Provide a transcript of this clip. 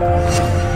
了。